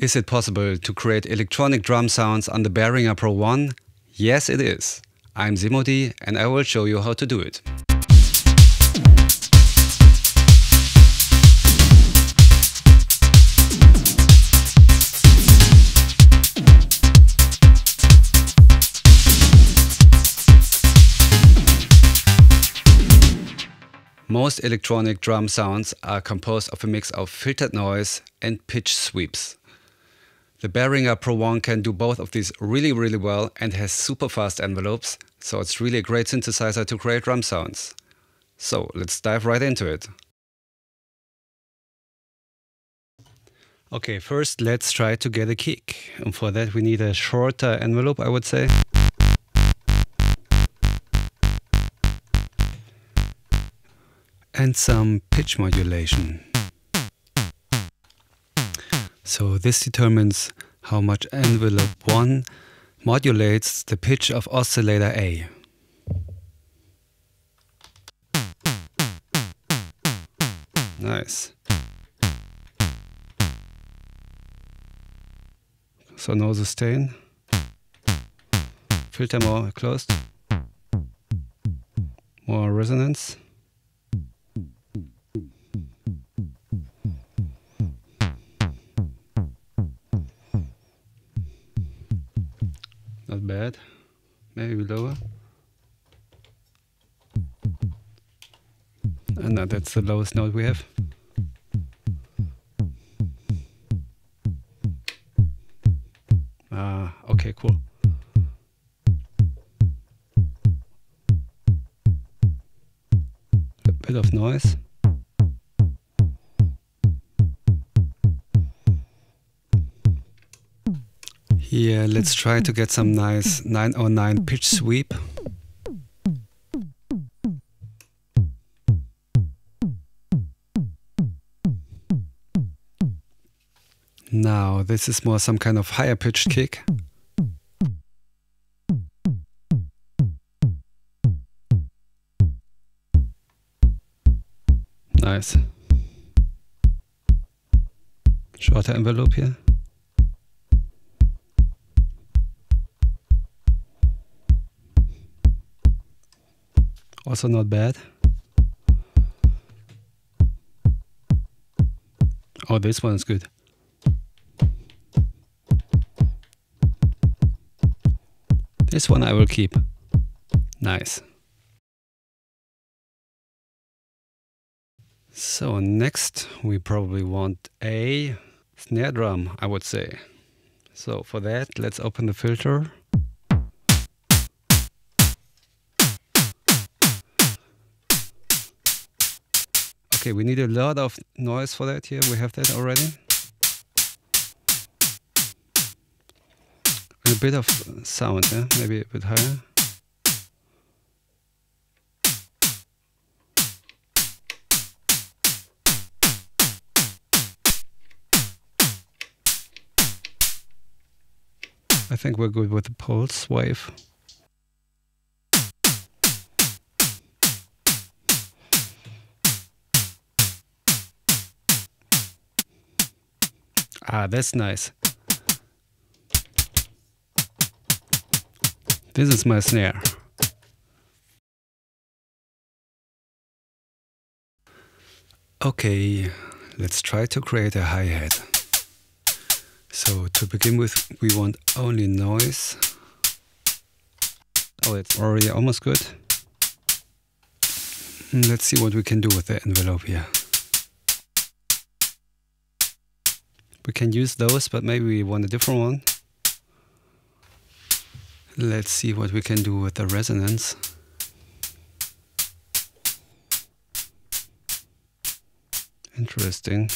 Is it possible to create electronic drum sounds on the Behringer Pro 1? Yes, it is. I'm Semodi and I will show you how to do it. Most electronic drum sounds are composed of a mix of filtered noise and pitch sweeps. The Behringer Pro 1 can do both of these really really well and has super fast envelopes, so it's really a great synthesizer to create drum sounds. So let's dive right into it. Okay, first let's try to get a kick. And for that we need a shorter envelope, I would say. And some pitch modulation. So this determines how much envelope 1 modulates the pitch of oscillator A. Nice. So no sustain. Filter more closed. More resonance. Not bad. Maybe lower. And now that's the lowest note we have. Ah, okay, cool. A bit of noise. Here, let's try to get some nice 909 pitch sweep. Now, this is more some kind of higher pitched kick. Nice. Shorter envelope here. Also not bad. Oh, this one is good. This one I will keep. Nice. So next we probably want a snare drum, I would say. So for that, let's open the filter. Okay, we need a lot of noise for that here. We have that already. And a bit of sound, yeah? Maybe a bit higher. I think we're good with the pulse wave. Ah, that's nice. This is my snare. Okay, let's try to create a hi-hat. So to begin with, we want only noise. Oh, it's already almost good. Let's see what we can do with the envelope here. We can use those, but maybe we want a different one. Let's see what we can do with the resonance. Interesting.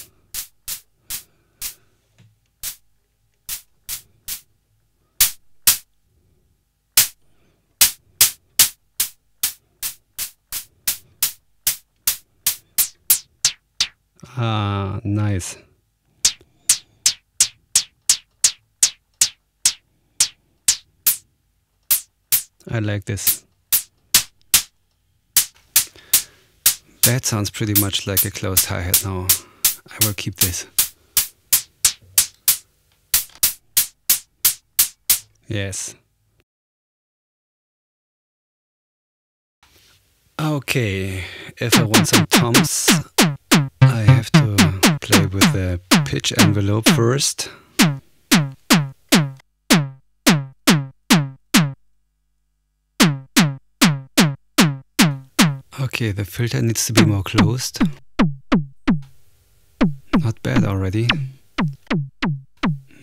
Ah, nice. I like this. That sounds pretty much like a closed hi-hat now. I will keep this. Yes. Okay, if I want some toms, I have to play with the pitch envelope first. Okay, the filter needs to be more closed. Not bad already.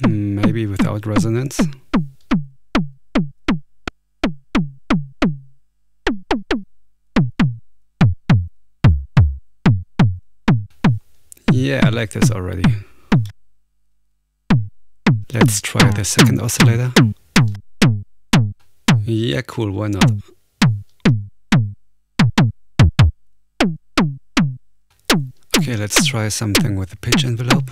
Hmm, maybe without resonance. Yeah, I like this already. Let's try the second oscillator. Yeah, cool, why not? Okay, let's try something with the pitch envelope.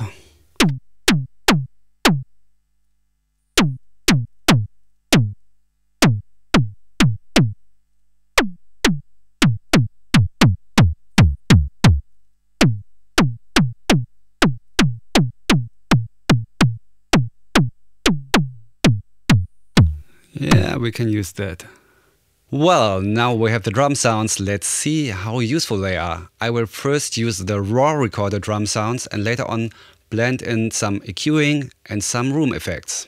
Yeah, we can use that. Well, now we have the drum sounds, let's see how useful they are. I will first use the raw recorded drum sounds and later on blend in some EQing and some room effects.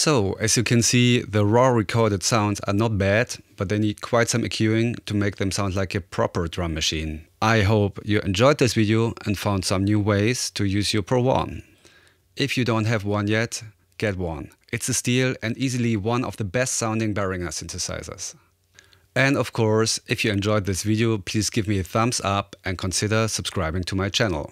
So, as you can see, the raw recorded sounds are not bad, but they need quite some EQing to make them sound like a proper drum machine. I hope you enjoyed this video and found some new ways to use your Pro One. If you don't have one yet, get one. It's a steal and easily one of the best sounding Behringer synthesizers. And of course, if you enjoyed this video, please give me a thumbs up and consider subscribing to my channel.